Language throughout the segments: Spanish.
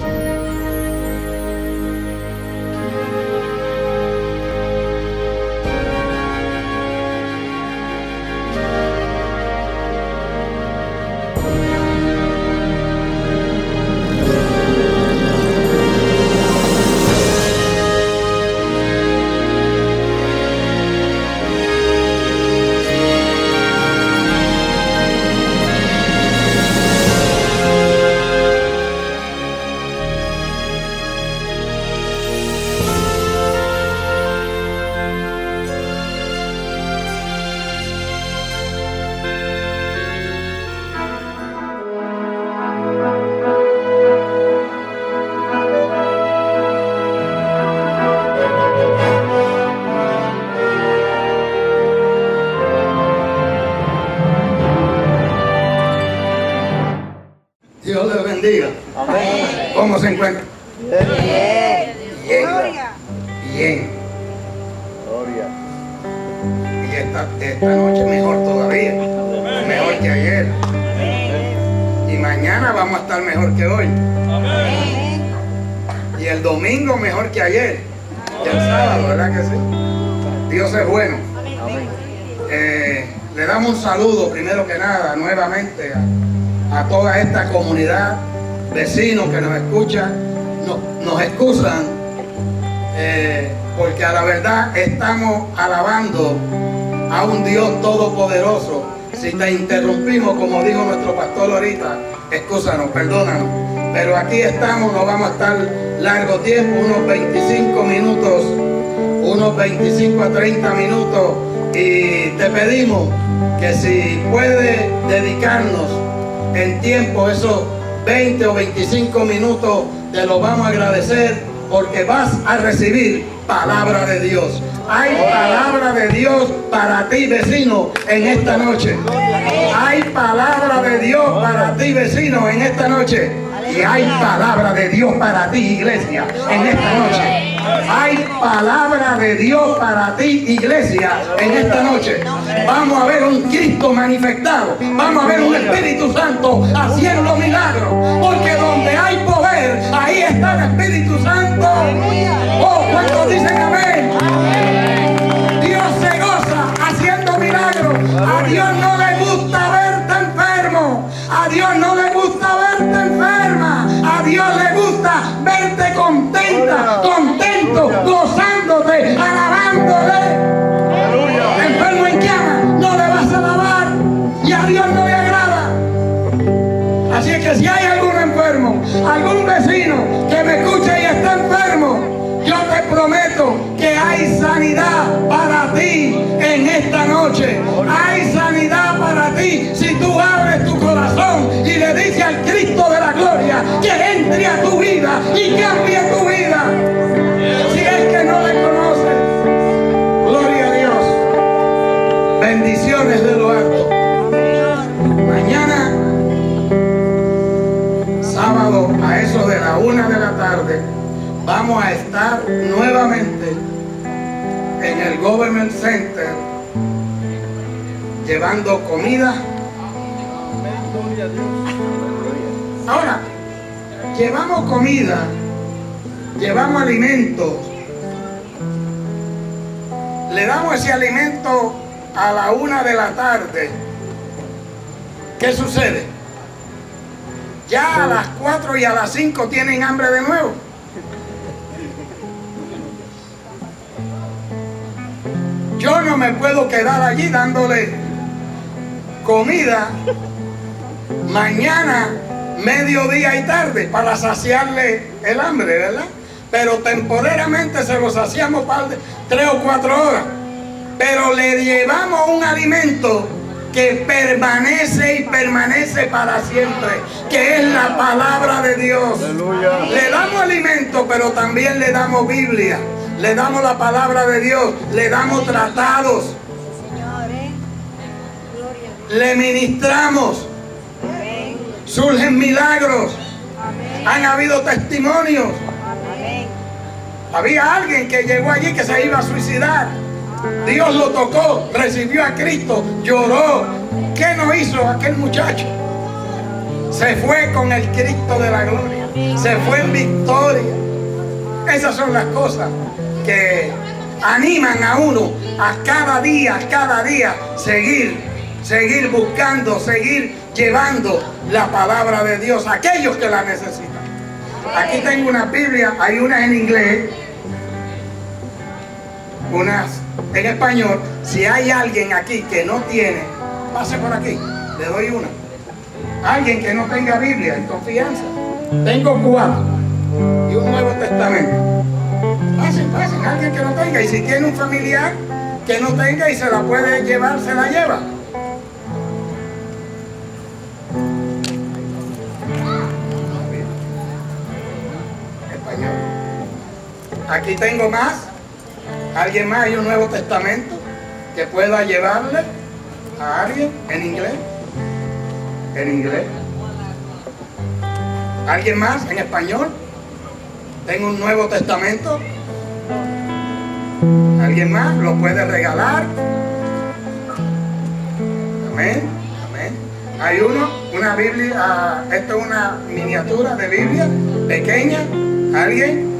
Dios bendiga. ¿Cómo se encuentra? Bien. Bien. Gloria. Bien. Gloria. Y esta, esta noche mejor todavía. Mejor que ayer. Y mañana vamos a estar mejor que hoy. Y el domingo mejor que ayer. Y el sábado, ¿verdad que sí? Dios es bueno. Eh, le damos un saludo primero que nada nuevamente a, a toda esta comunidad, vecinos que nos escuchan, no- nos excusan, eh, porque a la verdad estamos alabando a un Dios todopoderoso. Si te interrumpimos, como dijo nuestro pastor ahorita, excúsanos, perdónanos. Pero aquí estamos, no vamos a estar largo tiempo, unos 25 minutos, unos 25 a 30 minutos. Y te pedimos que si puedes dedicarnos en tiempo esos 20 o 25 minutos, te lo vamos a agradecer porque vas a recibir palabra de Dios. Hay palabra de Dios para ti, vecino, en esta noche. Hay palabra de Dios para ti, vecino, en esta noche. Y hay palabra de Dios para ti, iglesia, en esta noche. Hay palabra de Dios para ti, iglesia, en esta noche. Vamos a ver un Cristo manifestado. Vamos a ver un Espíritu Santo haciendo milagros. Porque donde hay poder, ahí está el Espíritu Santo. Oh, ¿cuántos dicen amén? Dios se goza haciendo milagros. A Dios no le gusta verte enfermo. A Dios no le gusta verte enferma. A Dios le gusta verte contenta, contento, vamos a estar nuevamente en el Government Center llevando comida. Ahora, llevamos comida, llevamos alimentos, le damos ese alimento a la una de la tarde. ¿Qué sucede? Ya a las 4 y a las 5 tienen hambre de nuevo. Yo no me puedo quedar allí dándole comida mañana, mediodía y tarde para saciarle el hambre, ¿verdad? Pero temporariamente se lo saciamos para 3 o 4 horas. Pero le llevamos un alimento que permanece y permanece para siempre, que es la palabra de Dios. Aleluya. Le damos alimento, pero también le damos Biblia, le damos la palabra de Dios, le damos tratados, le ministramos, surgen milagros, han habido testimonios. Había alguien que llegó allí que se iba a suicidar. Dios lo tocó, recibió a Cristo, lloró. ¿Qué no hizo aquel muchacho? Se fue con el Cristo de la gloria. se fue en victoria. Esas son las cosas que animan a uno a cada día, cada día seguir, seguir buscando, seguir llevando la palabra de Dios a aquellos que la necesitan. Aquí tengo una Biblia, hay una en inglés, unas en español. Si hay alguien aquí que no tiene, pase por aquí, le doy una. Alguien que no tenga Biblia en confianza. Tengo cuatro y un Nuevo Testamento. Alguien que no tenga. Y si tiene un familiar que no tenga y se la puede llevar, se la lleva. Español. Aquí tengo más. ¿Alguien más? Hay un Nuevo Testamento que pueda llevarle a alguien en inglés. En inglés. ¿Alguien más en español? Tengo un Nuevo Testamento. ¿Alguien más? ¿Lo puede regalar? Amén. Amén. Hay uno, una Biblia, ah, esto es una miniatura de Biblia pequeña. ¿Alguien?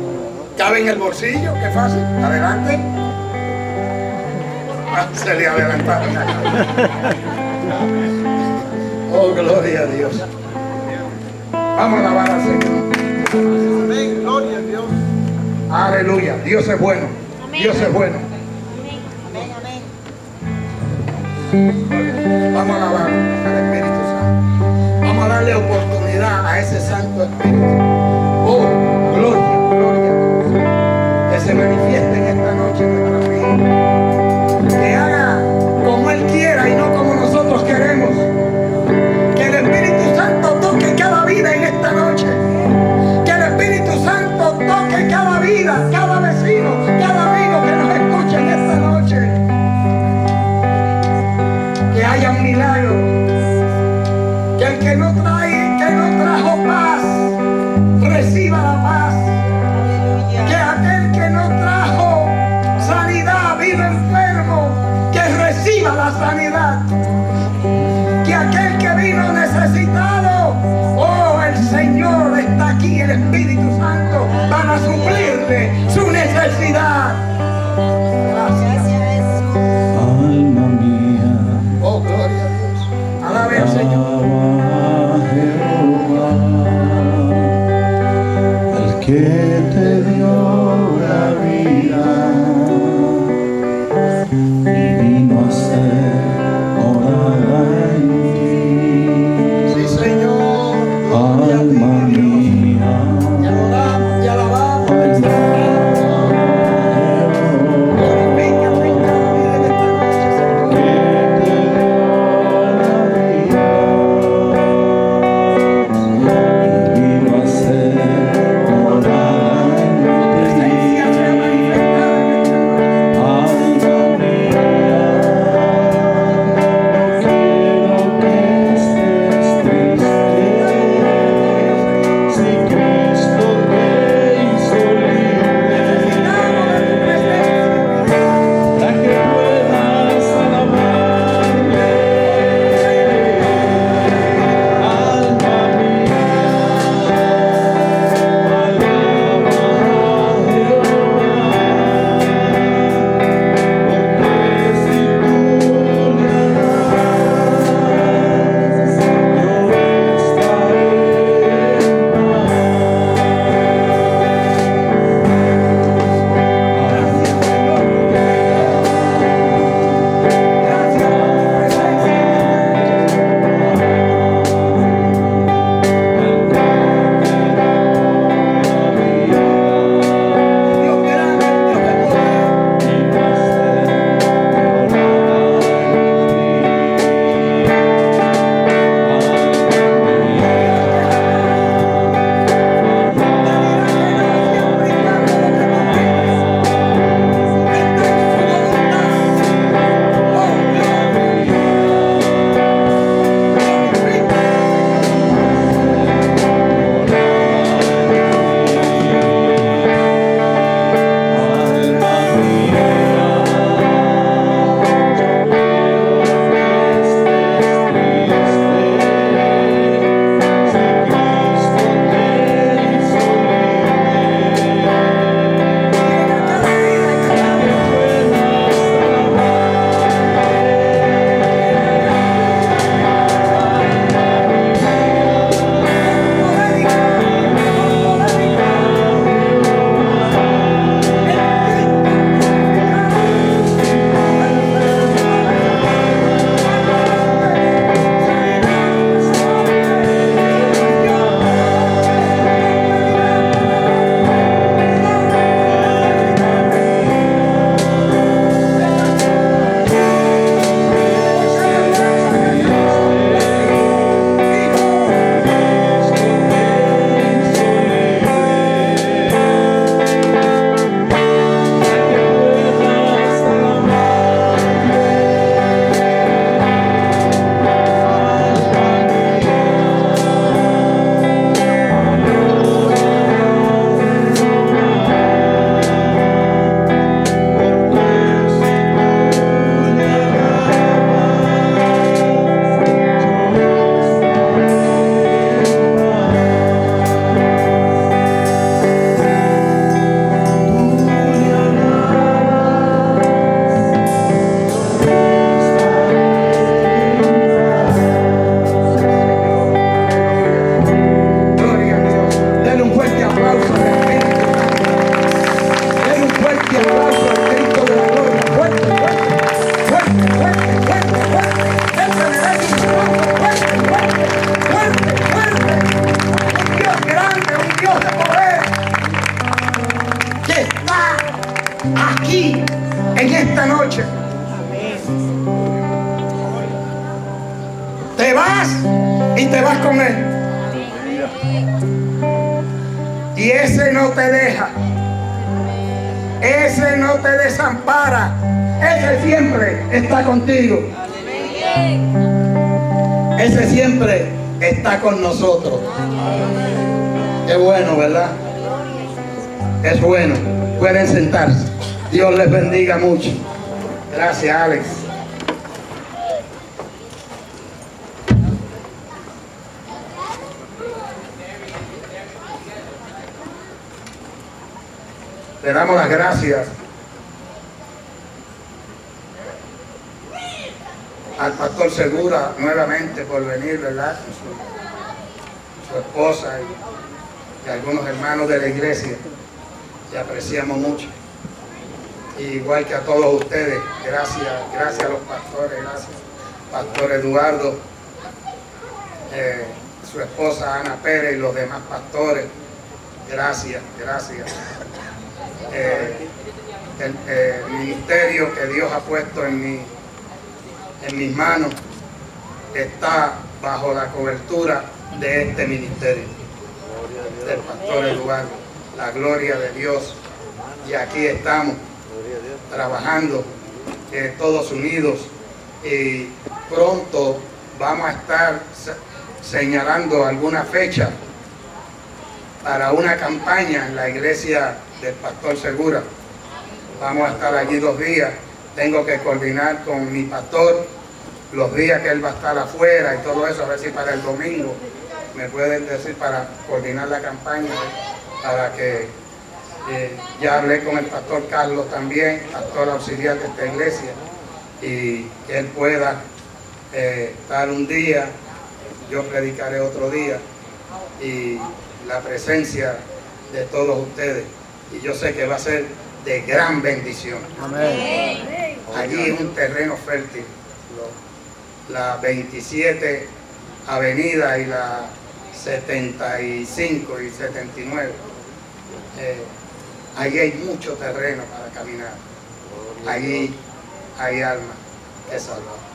¿Cabe en el bolsillo? Qué fácil. Adelante. Ah, se le adelantaron. Oh, gloria a Dios. Vamos a alabar al Señor. Amén. Gloria. Aleluya. Dios es bueno. Dios es bueno. Vamos a alabar al Espíritu Santo. Vamos a darle oportunidad a ese Santo Espíritu. Oh, gloria, gloria. Que se manifieste en esta noche el que no Ese siempre está contigo. Ese siempre está con nosotros. Es bueno, ¿verdad? Es bueno. Pueden sentarse. Dios les bendiga mucho. Gracias, Alex. Le damos las gracias al pastor Segura nuevamente por venir, ¿verdad? Su, su esposa y, y algunos hermanos de la iglesia que apreciamos mucho. Igual que a todos ustedes, gracias, gracias a los pastores, gracias, Pastor Eduardo, eh, su esposa Ana Pérez y los demás pastores, gracias, gracias. Eh, el, eh, el ministerio que Dios ha puesto en, mi, en mis manos está bajo la cobertura de este ministerio, del pastor Eduardo. La gloria de Dios. Y aquí estamos trabajando eh, todos unidos y pronto vamos a estar se- señalando alguna fecha para una campaña en la iglesia del Pastor Segura. Vamos a estar allí dos días. Tengo que coordinar con mi pastor los días que él va a estar afuera y todo eso, a ver si para el domingo me pueden decir para coordinar la campaña, para que eh, ya hablé con el pastor Carlos también, pastor auxiliar de esta iglesia, y que él pueda eh, estar un día, yo predicaré otro día, y la presencia de todos ustedes. Y yo sé que va a ser de gran bendición. Allí es un terreno fértil. La 27 Avenida y la 75 y 79. Eh, allí hay mucho terreno para caminar. Allí hay almas que salvar.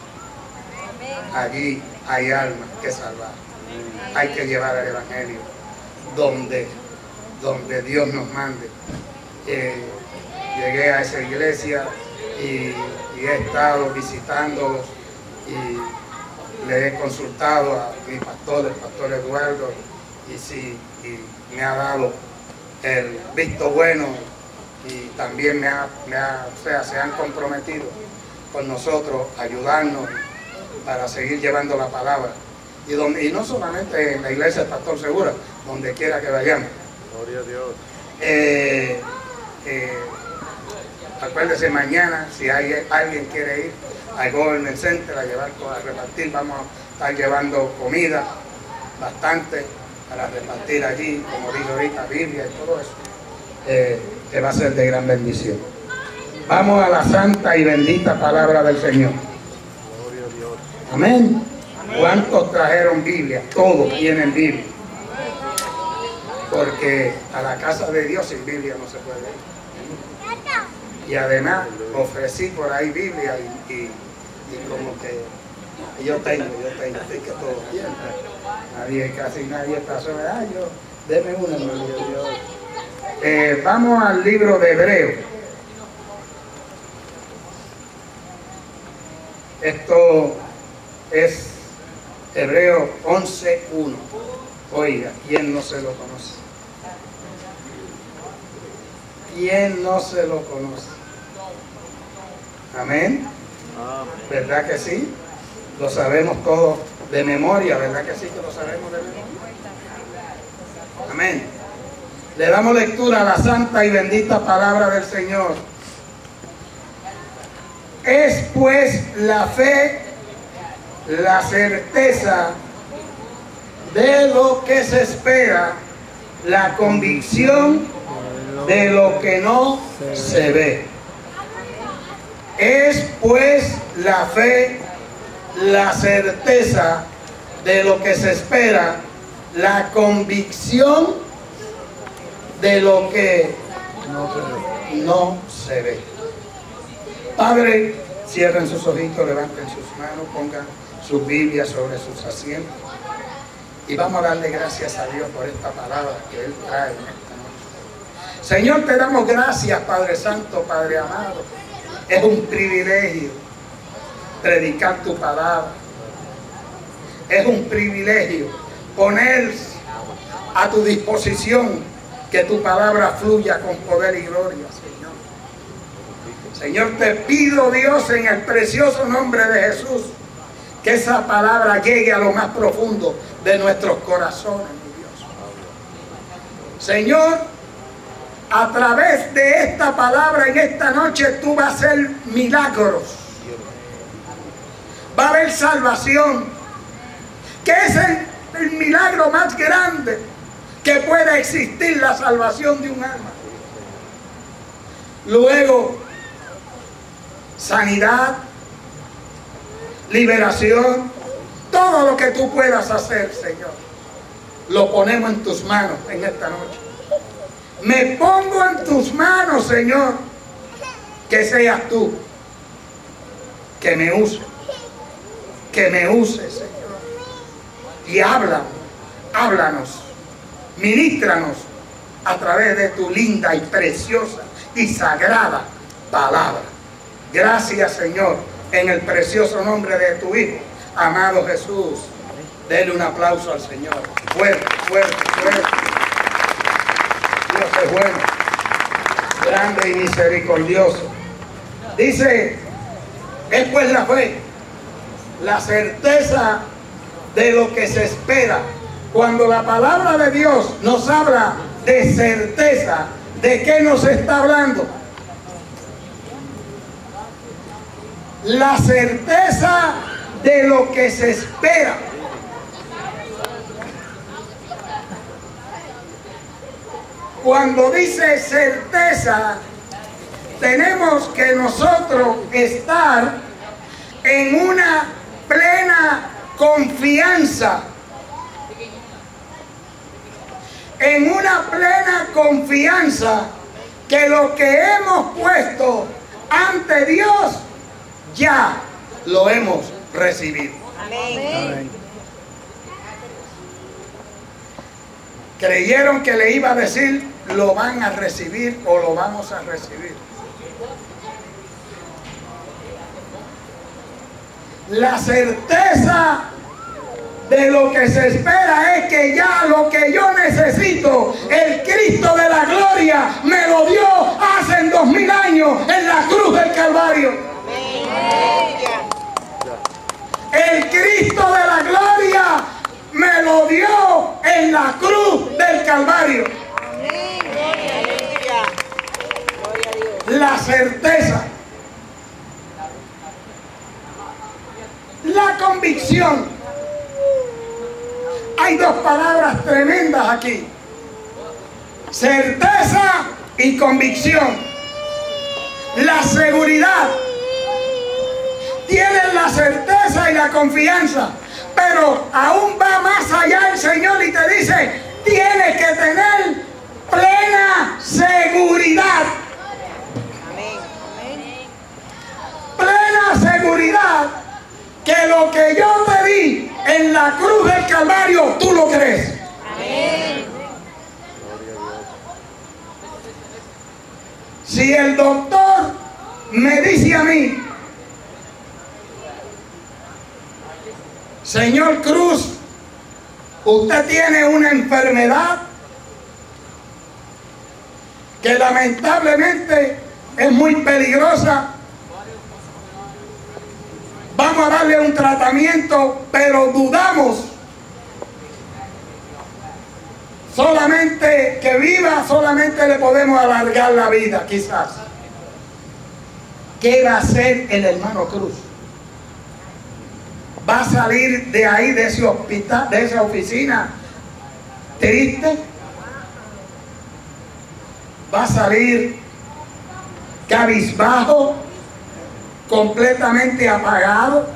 Allí hay almas que salvar. Hay que llevar el Evangelio donde, donde Dios nos mande. Eh, llegué a esa iglesia y, y he estado visitándolos y le he consultado a mi pastor, el pastor Eduardo, y sí, y me ha dado el visto bueno y también me ha, me ha- o sea, se han comprometido con nosotros ayudarnos para seguir llevando la palabra. Y, donde, y no solamente en la iglesia del Pastor Segura, donde quiera que vayamos. Gloria a Dios. Eh, eh, acuérdese mañana, si hay, alguien quiere ir al Government Center a llevar a repartir, vamos a estar llevando comida bastante para repartir allí, como dije ahorita, Biblia y todo eso, eh, que va a ser de gran bendición. Vamos a la santa y bendita palabra del Señor. Amén. ¿Cuántos trajeron Biblia? Todos tienen Biblia. Porque a la casa de Dios sin Biblia no se puede ir. Y además ofrecí por ahí Biblia y, y- como que yo tengo, yo tengo, así que todo bien. Nadie, casi nadie está sobre, ah, yo, deme una, yo". Eh, vamos al libro de Hebreo. Esto es Hebreo 11.1. Oiga, ¿quién no se lo conoce? ¿Quién no se lo conoce? Amén. ¿Verdad que sí? Lo sabemos todos de memoria, ¿verdad que sí que lo sabemos de memoria? Amén. Le damos lectura a la santa y bendita palabra del Señor. Es pues la fe, la certeza de lo que se espera, la convicción de lo que no se ve. Es pues la fe, la certeza de lo que se espera, la convicción de lo que no se ve. Padre, cierren sus ojitos, levanten sus manos, pongan sus Biblias sobre sus asientos. Y vamos a darle gracias a Dios por esta palabra que Él trae. Señor, te damos gracias, Padre Santo, Padre amado. Es un privilegio predicar tu palabra. Es un privilegio poner a tu disposición que tu palabra fluya con poder y gloria, Señor. Señor, te pido, Dios, en el precioso nombre de Jesús, que esa palabra llegue a lo más profundo de nuestros corazones, Dios. Señor, a través de esta palabra en esta noche tú vas a hacer milagros. Va a haber salvación. Que es el, el milagro más grande que pueda existir la salvación de un alma. Luego, sanidad, liberación, todo lo que tú puedas hacer, Señor, lo ponemos en tus manos en esta noche. Me pongo en tus manos, Señor, que seas tú, que me uses, que me uses, Señor. Y habla, háblanos, ministranos a través de tu linda y preciosa y sagrada palabra. Gracias, Señor, en el precioso nombre de tu Hijo, amado Jesús. Denle un aplauso al Señor. Fuerte, fuerte, fuerte. Es bueno, grande y misericordioso. Dice, es pues la fe, la certeza de lo que se espera. Cuando la palabra de Dios nos habla de certeza, ¿de qué nos está hablando? La certeza de lo que se espera. Cuando dice certeza, tenemos que nosotros estar en una plena confianza. En una plena confianza que lo que hemos puesto ante Dios ya lo hemos recibido. Amén. Creyeron que le iba a decir lo van a recibir o lo vamos a recibir. La certeza de lo que se espera es que ya lo que yo necesito, el Cristo de la gloria me lo dio hace dos mil años en la cruz del Calvario. El Cristo de la gloria me lo dio en la cruz del Calvario. La certeza. La convicción. Hay dos palabras tremendas aquí. Certeza y convicción. La seguridad. Tienen la certeza y la confianza. Pero aún va más allá el Señor y te dice, tienes que tener plena seguridad. Plena seguridad que lo que yo te di en la cruz del Calvario, tú lo crees. Si el doctor me dice a mí, Señor Cruz, usted tiene una enfermedad que lamentablemente es muy peligrosa. Vamos a darle un tratamiento, pero dudamos solamente que viva, solamente le podemos alargar la vida, quizás. ¿Qué va a hacer el hermano Cruz? va a salir de ahí, de ese hospital, de esa oficina, triste. Va a salir cabizbajo, completamente apagado.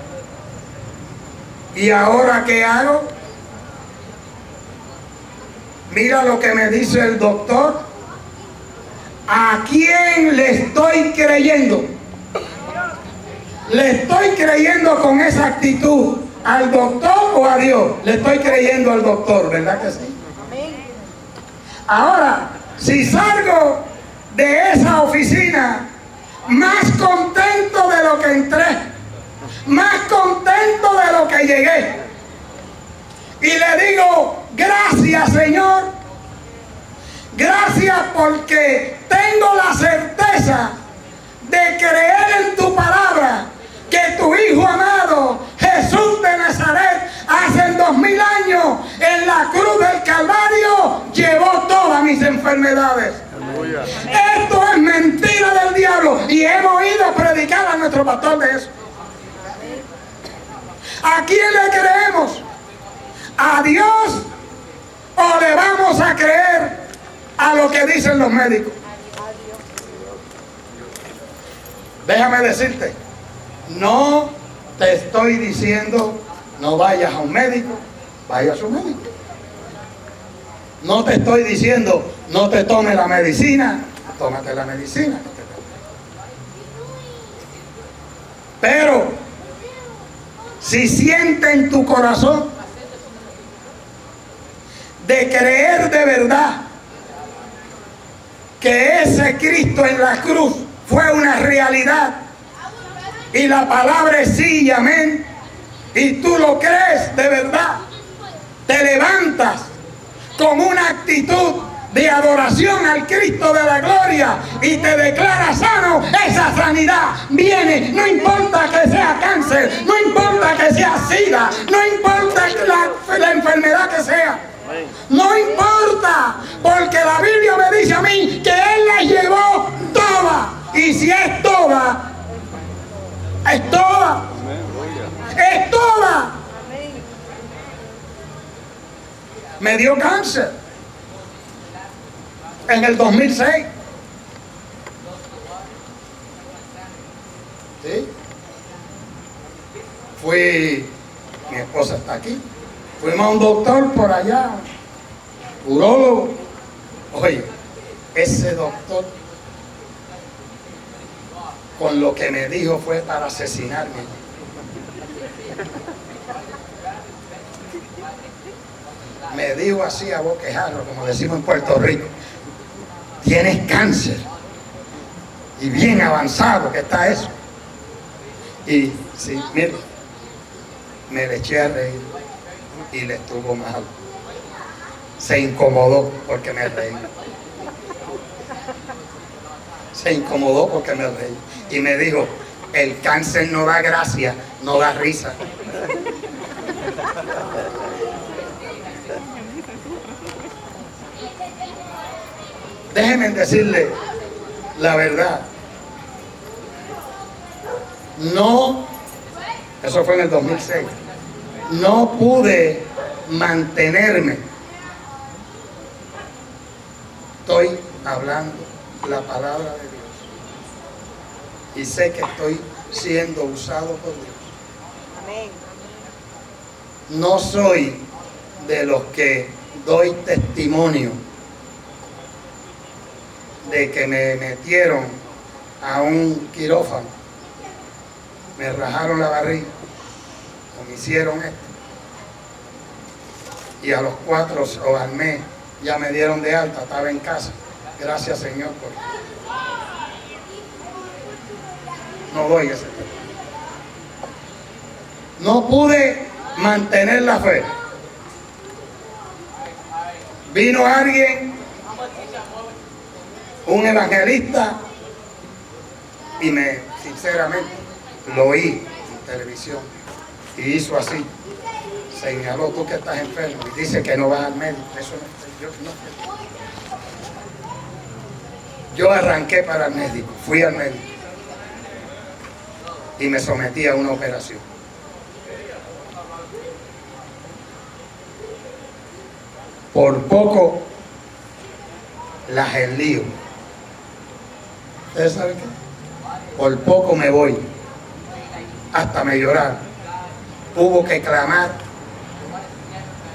¿Y ahora qué hago? Mira lo que me dice el doctor. ¿A quién le estoy creyendo? Le estoy creyendo con esa actitud ¿Al doctor o a Dios? Le estoy creyendo al doctor, ¿verdad que sí? Ahora, si salgo de esa oficina más contento de lo que entré, más contento de lo que llegué, y le digo, gracias Señor, gracias porque tengo la certeza de creer en tu palabra, que tu Hijo amado, Jesús de Nazaret, hace dos mil años en la cruz del Calvario, llevó todas mis enfermedades. Aleluya. Y hemos ido a predicar a nuestro pastor de eso. ¿A quién le creemos? ¿A Dios o le vamos a creer a lo que dicen los médicos? Déjame decirte, no te estoy diciendo no vayas a un médico, vaya a su médico. No te estoy diciendo no te tomes la medicina, tómate la medicina. Pero si siente en tu corazón de creer de verdad que ese Cristo en la cruz fue una realidad y la palabra es sí y amén y tú lo crees de verdad, te levantas con una actitud de adoración al Cristo de la gloria y te declara sano, esa sanidad viene, no importa que sea cáncer, no importa que sea sida, no importa la, la enfermedad que sea. No importa, porque la Biblia me dice a mí que Él la llevó toda. Y si es toda, es toda. Es toda. Me dio cáncer en el 2006. ¿Sí? Fui, mi esposa está aquí. Fuimos a un doctor por allá, urólogo. Oye, ese doctor con lo que me dijo fue para asesinarme. Me dijo así a boquejarlo, como decimos en Puerto Rico. Tienes cáncer. Y bien avanzado que está eso. Y sí, mire, me le eché a reír y le estuvo mal. Se incomodó porque me reí. Se incomodó porque me reí. Y me dijo, el cáncer no da gracia, no da risa. Déjenme decirle la verdad. No, eso fue en el 2006 no pude mantenerme. Estoy hablando la palabra de Dios. Y sé que estoy siendo usado por Dios. Amén. No soy de los que doy testimonio de que me metieron a un quirófano, me rajaron la barriga me hicieron esto. Y a los cuatro o al mes ya me dieron de alta, estaba en casa. Gracias Señor por No doy ese tema. No pude mantener la fe. Vino alguien, un evangelista, y me, sinceramente, lo oí en televisión y hizo así. Señaló tú que estás enfermo y dice que no vas al médico. Eso no, yo, yo arranqué para el médico, fui al médico y me sometí a una operación. Por poco las lío. ¿Ustedes saben qué? Por poco me voy. Hasta me llorar hubo que clamar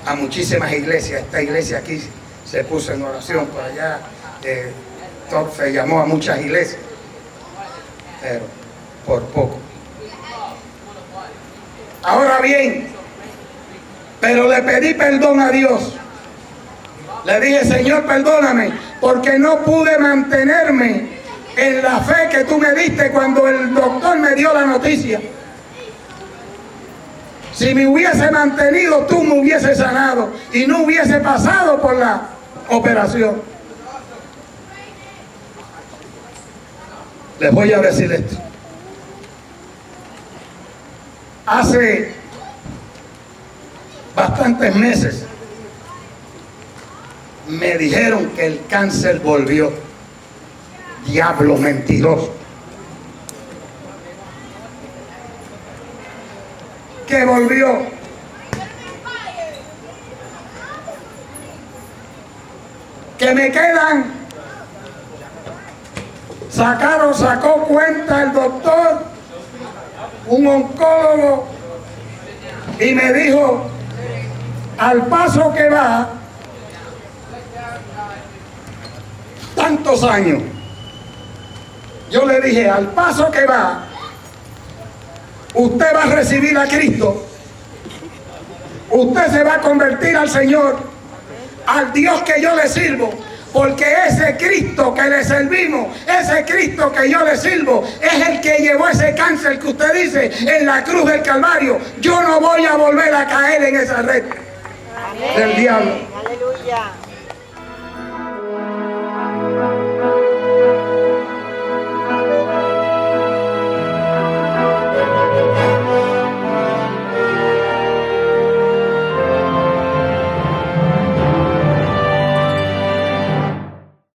a muchísimas iglesias. Esta iglesia aquí se puso en oración por allá. Eh, se llamó a muchas iglesias, pero por poco. Ahora bien, Pero le pedí perdón a Dios. Le dije, Señor, perdóname, porque no pude mantenerme en la fe que tú me diste cuando el doctor me dio la noticia. Si me hubiese mantenido, tú me hubiese sanado y no hubiese pasado por la operación. Les voy a decir esto. Hace bastantes meses me dijeron que el cáncer volvió. Diablo mentiroso. Que volvió. Que me quedan. Sacaron, sacó cuenta el doctor, un oncólogo, y me dijo, al paso que va, tantos años. Yo le dije, al paso que va, usted va a recibir a Cristo. Usted se va a convertir al Señor, al Dios que yo le sirvo. Porque ese Cristo que le servimos, ese Cristo que yo le sirvo, es el que llevó ese cáncer que usted dice en la cruz del Calvario. Yo no voy a volver a caer en esa red del diablo. Aleluya.